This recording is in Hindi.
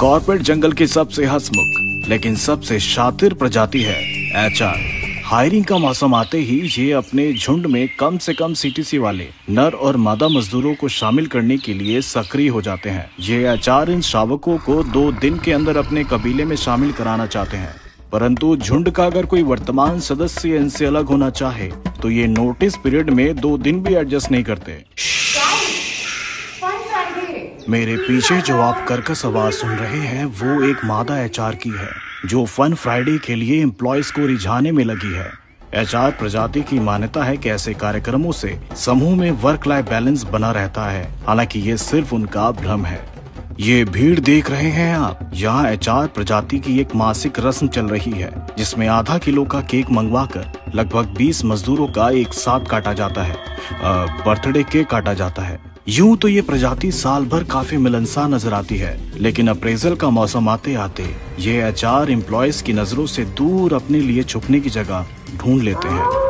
कॉर्पोरेट जंगल की सबसे हसमुख, लेकिन सबसे शातिर प्रजाति है एचआर। हायरिंग का मौसम आते ही ये अपने झुंड में कम से कम सीटीसी वाले नर और मादा मजदूरों को शामिल करने के लिए सक्रिय हो जाते हैं। ये एचआर इन शावकों को दो दिन के अंदर अपने कबीले में शामिल कराना चाहते हैं। परंतु झुंड का अगर कोई वर्तमान सदस्य इनसे अलग होना चाहे तो ये नोटिस पीरियड में दो दिन भी एडजस्ट नहीं करते. मेरे पीछे जो आप कर्कश आवाज़ सुन रहे हैं, वो एक मादा एचआर की है, जो फन फ्राइडे के लिए एम्प्लॉयज़ को रिझाने में लगी है। एचआर प्रजाति की मान्यता है कि ऐसे कार्यक्रमों से समूह में वर्क लाइफ बैलेंस बना रहता है, हालाँकि ये सिर्फ़ उनका भ्रम है। ये भीड़ देख रहे हैं आप, यहाँ एचआर प्रजाति की एक मासिक रस्म चल रही है, जिसमें आधा किलो का केक मंगवाकर लगभग 20 मजदूरों का एक साथ काटा जाता है बर्थडे केक काटा जाता है। यूँ तो ये प्रजाति साल भर काफ़ी मिलनसार नज़र आती है, लेकिन अप्रेजल का मौसम आते आते ये अचार एम्प्लॉयज़ की नज़रों से दूर अपने लिए छुपने की जगह ढूंढ लेते हैं।